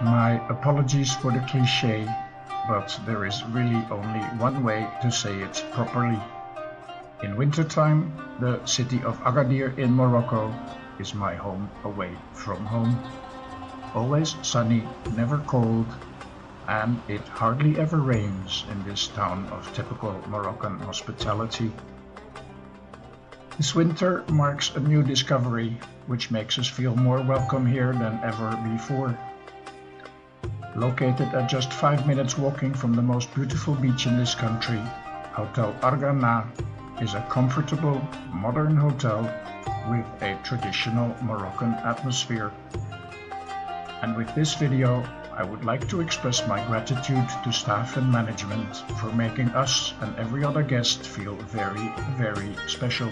My apologies for the cliche, but there is really only one way to say it properly. In wintertime, the city of Agadir in Morocco is my home away from home. Always sunny, never cold, and it hardly ever rains in this town of typical Moroccan hospitality. This winter marks a new discovery, which makes us feel more welcome here than ever before. Located at just five minutes walking from the most beautiful beach in this country, Hotel Argana is a comfortable, modern hotel with a traditional Moroccan atmosphere. And with this video, I would like to express my gratitude to staff and management for making us and every other guest feel very, very special.